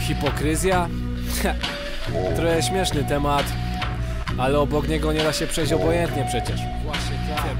Hipokryzja? Trochę śmieszny temat, ale obok niego nie da się przejść obojętnie przecież. Właśnie tak.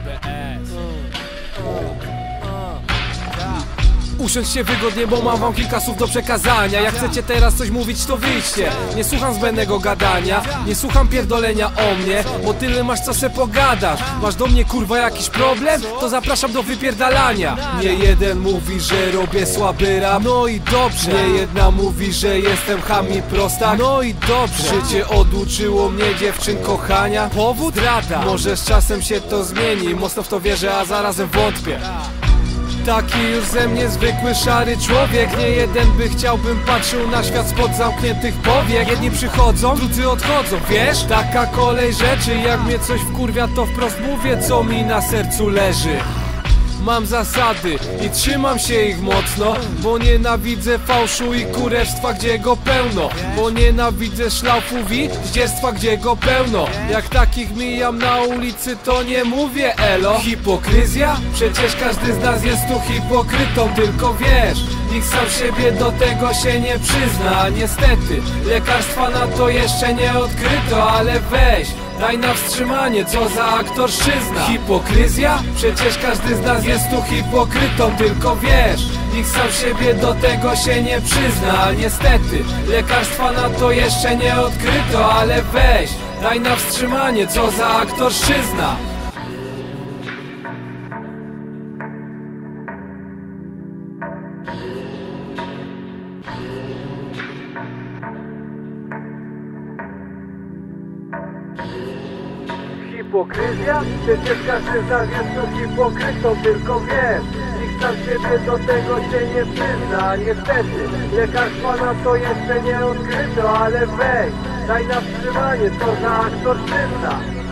Usiądźcie wygodnie, bo mam wam kilka słów do przekazania. Jak chcecie teraz coś mówić, to wyjdźcie. Nie słucham zbędnego gadania Nie słucham pierdolenia o mnie Bo tyle masz, co se pogadasz. Masz do mnie, kurwa, jakiś problem? To zapraszam do wypierdalania. Nie jeden mówi, że robię słaby rap. No i dobrze. Nie jedna mówi, że jestem ham i prostak. No i dobrze. Życie oduczyło mnie dziewczyn kochania. Powód? Rada. Może z czasem się to zmieni. Mocno w to wierzę, a zarazem wątpię Taki już ze mnie zwykły szary człowiek. Nie jeden by chciałbym patrzył na świat spod zamkniętych powiek. Jedni przychodzą, drudzy odchodzą, wiesz? Taka kolej rzeczy, jak mnie coś wkurwia to wprost mówię co mi na sercu leży Mam zasady i trzymam się ich mocno Bo nienawidzę fałszu i kurewstwa, gdzie go pełno. Bo nienawidzę szlaufów i zdzierstwa, gdzie go pełno. Jak takich mijam na ulicy, to nie mówię elo. Hipokryzja? Przecież każdy z nas jest tu hipokrytą, tylko wiesz Nikt sam siebie do tego się nie przyzna. Niestety, lekarstwa na to jeszcze nie odkryto Ale weź, daj na wstrzymanie, co za aktorszczyzna. Hipokryzja? Przecież każdy z nas jest tu hipokrytą, tylko wiesz Nikt sam siebie do tego się nie przyzna. Niestety, lekarstwa na to jeszcze nie odkryto Ale weź, daj na wstrzymanie, co za aktorszczyzna Hipokryzja? Przecież każdy z nas jest tu hipokrytą, tylko wiesz. Nikt sam siebie do tego się nie przyzna, niestety. Lekarz pana to jeszcze nie odkryto, ale weź. Daj na wstrzymanie, to za aktorczyzna